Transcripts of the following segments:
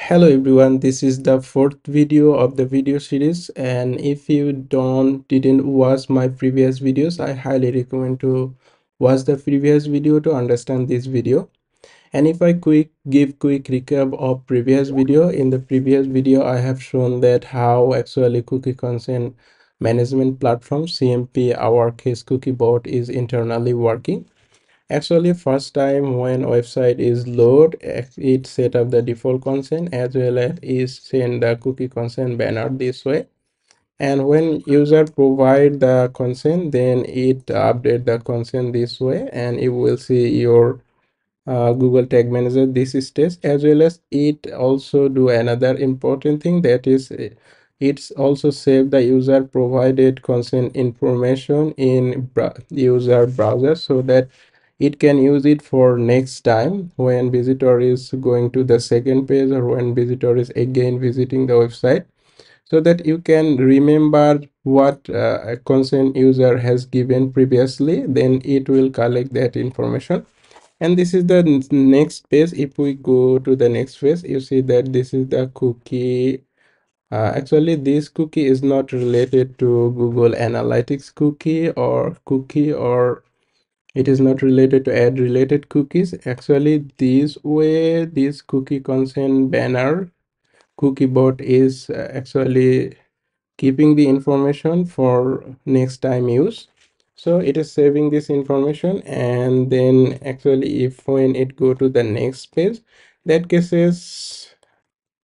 hello everyone. This is the fourth video of the video series. And if you don't didn't watch my previous videos i highly recommend to watch the previous video to understand this video. And if i quick give quick recap of previous video in the previous video i have shown that how actually cookie consent management platform cmp our case cookie bot is internally working actually first time when website is load it set up the default consent as well as is send the cookie consent banner this way. And when user provide the consent then it update the consent this way and you will see your uh, google tag manager this stage as well as it also do another important thing that is it's also save the user provided consent information in user browser so that it can use it for next time when visitor is going to the second page or when visitor is again visiting the website. So that you can remember what uh, a consent user has given previously then it will collect that information. And this is the next page if we go to the next page you see that this is the cookie. Uh, actually this cookie is not related to google analytics cookie or cookie or it is not related to ad related cookies. Actually this way this cookie consent banner cookie bot is uh, actually keeping the information for next time use. So it is saving this information and then actually if when it go to the next page that cases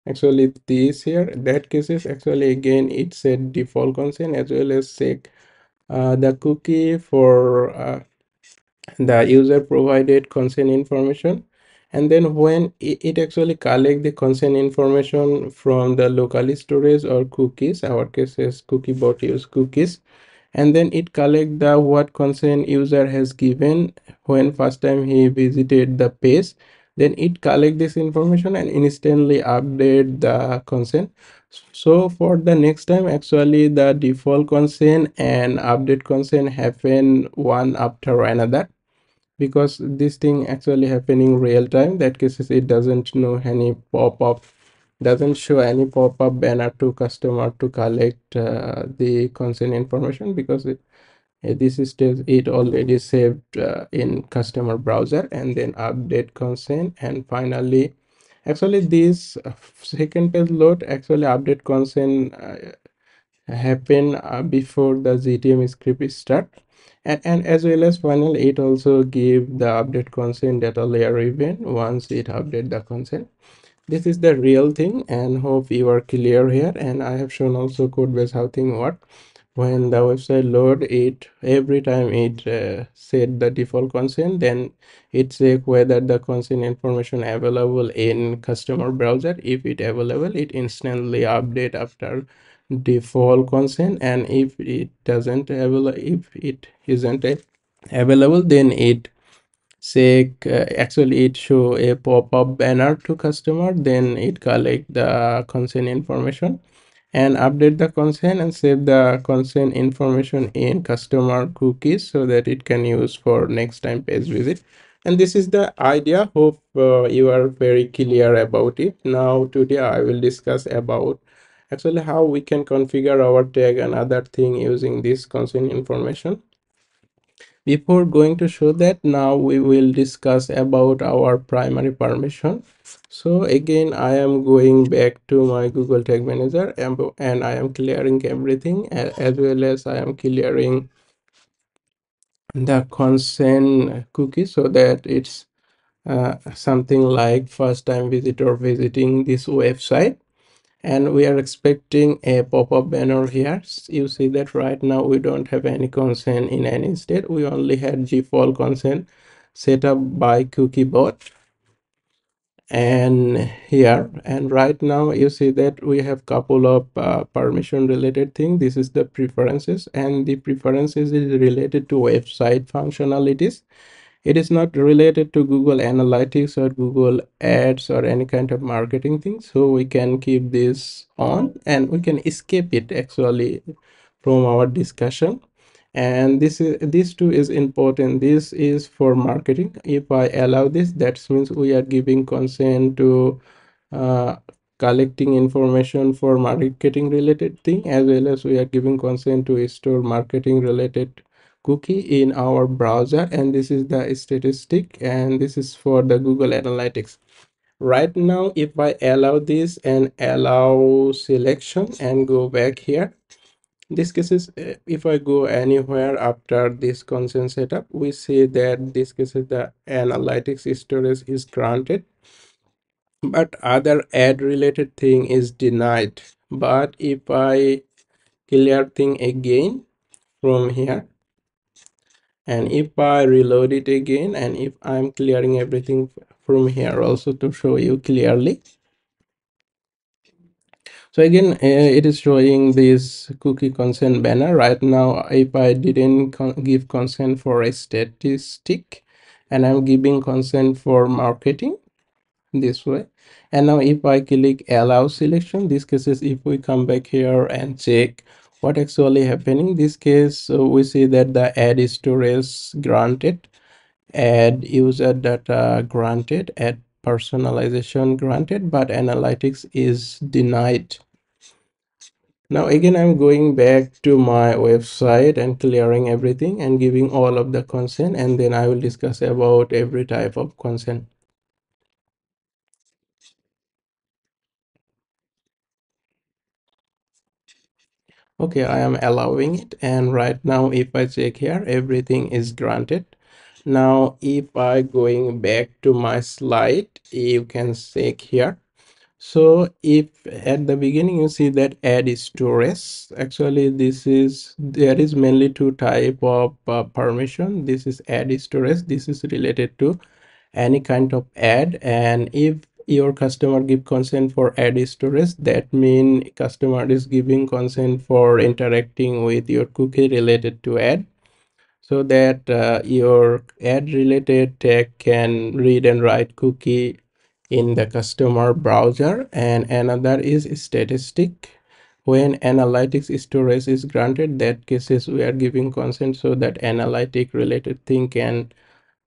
actually this here that cases actually again it said default consent as well as check uh, the cookie for uh, the user provided consent information and then when it, actually collect the consent information from the local storage or cookies our case is cookie bot use cookies and then it collect the what consent user has given when first time he visited the page then it collect this information and instantly update the consent. So for the next time actually the default consent and update consent happen one after another because this thing actually happening real time. That cases it doesn't know any pop-up doesn't show any pop-up banner to customer to collect uh, the consent information because it, this is it already saved uh, in customer browser and then update consent. And finally actually this uh, second page load actually update consent uh, happen uh, before the gtm script is start. And, and as well as finally it also give the update consent data layer event once it update the consent. This is the real thing and hope you are clear here. And i have shown also code base how thing work when the website load it every time it uh, set the default consent then it check whether the consent information available in customer browser if it available it instantly update after default consent and if it doesn't available if it isn't available then it say uh, actually it show a pop-up banner to customer then it collect the consent information and update the consent and save the consent information in customer cookies so that it can use for next time page visit. And this is the idea. Hope uh, you are very clear about it. Now today i will discuss about actually how we can configure our tag and other thing using this consent information before going to show that now we will discuss about our primary permission. So again i am going back to my google tag manager and, and i am clearing everything as well as i am clearing the consent cookie so that it's uh, something like first time visitor visiting this website and we are expecting a pop-up banner here. You see that right now we don't have any consent in any state. We only had default consent set up by cookie bot. And here and right now you see that we have couple of uh, permission related thing. This is the preferences and the preferences is related to website functionalities it is not related to google analytics or google ads or any kind of marketing thing so we can keep this on and we can escape it actually from our discussion. And this is this too is important. This is for marketing. If i allow this that means we are giving consent to uh, collecting information for marketing related thing as well as we are giving consent to store marketing related cookie in our browser and this is the statistic and this is for the google analytics. Right now if i allow this and allow selection and go back here this case is uh, if i go anywhere after this consent setup we see that this case is the analytics storage is granted but other ad related thing is denied. But if i clear thing again from here and if i reload it again and if i'm clearing everything from here also to show you clearly. So again uh, it is showing this cookie consent banner. Right now if i didn't con give consent for a statistic and i'm giving consent for marketing this way. And now if i click allow selection this cases if we come back here and check what actually happening? This case so we see that the ad storage granted ad user data granted ad personalization granted but analytics is denied. Now again i'm going back to my website and clearing everything and giving all of the consent and then i will discuss about every type of consent okay i am allowing it and right now if i check here everything is granted. Now if i going back to my slide you can check here. So if at the beginning you see that ad storage actually this is there is mainly two type of uh, permission. This is ad storage this is related to any kind of ad and if your customer give consent for ad storage that mean customer is giving consent for interacting with your cookie related to ad so that uh, your ad related tag can read and write cookie in the customer browser. And another is statistic. When analytics storage is granted that cases we are giving consent so that analytic related thing can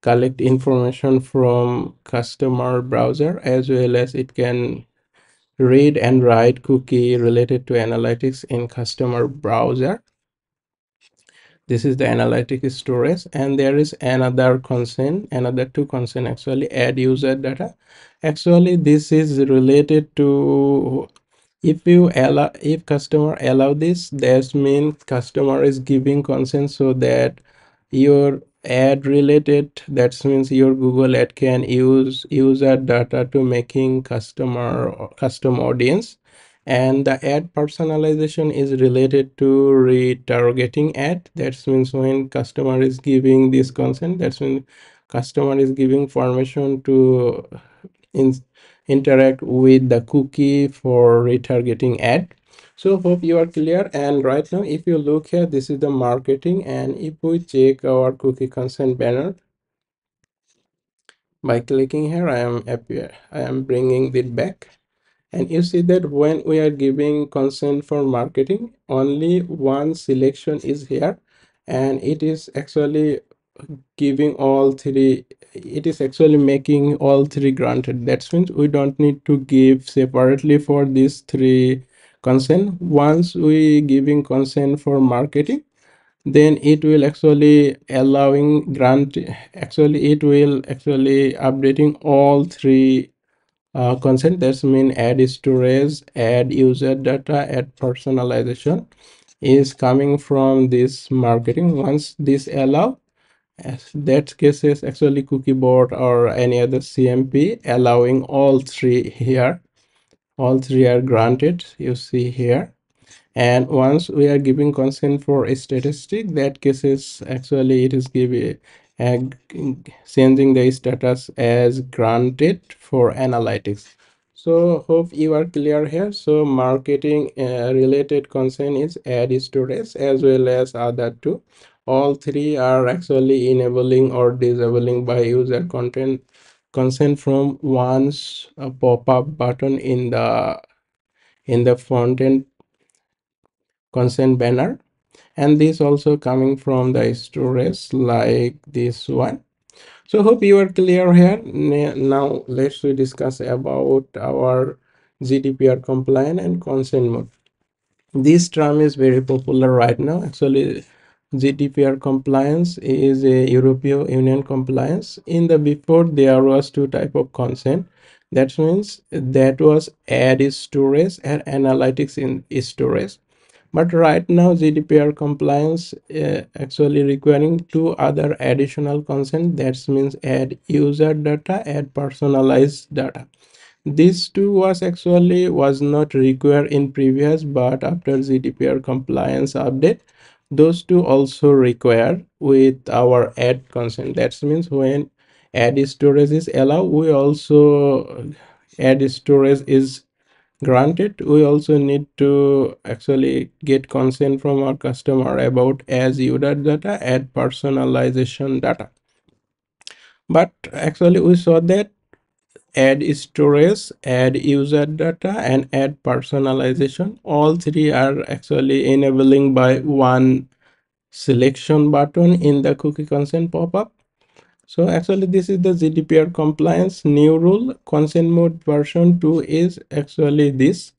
collect information from customer browser as well as it can read and write cookie related to analytics in customer browser. This is the analytic storage. And there is another consent another two consent actually ad user data. Actually this is related to if you allow if customer allow this that means customer is giving consent so that your ad related that means your google ad can use user data to making customer custom audience. And the ad personalization is related to retargeting ad. That means when customer is giving this consent that's when customer is giving permission to uh, in, interact with the cookie for retargeting ad so hope you are clear. And right now if you look here this is the marketing. And if we check our cookie consent banner by clicking here i am appear i am bringing it back. And you see that when we are giving consent for marketing only one selection is here. And it is actually giving all three it is actually making all three granted. That means we don't need to give separately for these three consent. Once we giving consent for marketing then it will actually allowing grant actually it will actually updating all three uh, consent. That's mean ad storage ad user data ad personalization is coming from this marketing. Once this allow as that cases actually cookie bot or any other cmp allowing all three here all three are granted you see here. And once we are giving consent for a statistic that cases actually it is giving uh, changing the status as granted for analytics. So hope you are clear here. So marketing uh, related consent is ad storage as well as other two. All three are actually enabling or disabling by user content consent from once a uh, pop-up button in the in the front end consent banner. And this also coming from the storage like this one. So hope you are clear here. Now let's we discuss about our gdpr compliant and consent mode. This term is very popular right now. Actually gdpr compliance is a european union compliance. In the before there was two type of consent. That means that was ad storage and analytics in storage. But right now gdpr compliance uh, actually requiring two other additional consent. That means ad user data ad personalized data. This too was actually was not required in previous but after gdpr compliance update those two also require with our ad consent. That means when ad storage is allowed we also ad storage is granted. We also need to actually get consent from our customer about as user data ad personalization data. But actually we saw that ad storage ad user data and ad personalization. All three are actually enabling by one selection button in the cookie consent pop-up. So actually this is the gdpr compliance new rule. Consent mode version 2 is actually this.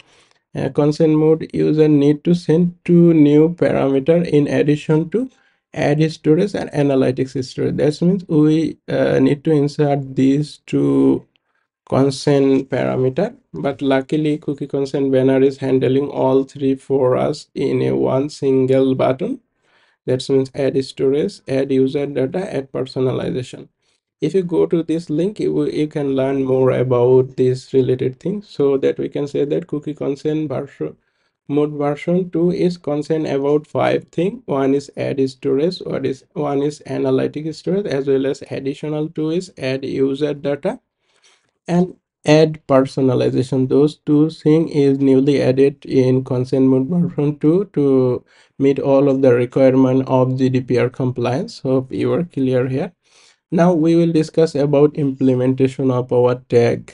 Uh, consent mode user need to send two new parameter in addition to ad storage and analytics storage. That means we uh, need to insert these two consent parameter but luckily cookie consent banner is handling all three for us in a one single button. That means ad storage ad user data ad personalization. If you go to this link you, you can learn more about this related things so that we can say that cookie consent version mode version 2 is concerned about five things one is ad storage what is one is analytic storage as well as additional two is ad user data and ad personalization. Those two things is newly added in consent mode version 2 to meet all of the requirement of gdpr compliance. Hope you are clear here. Now we will discuss about implementation of our tag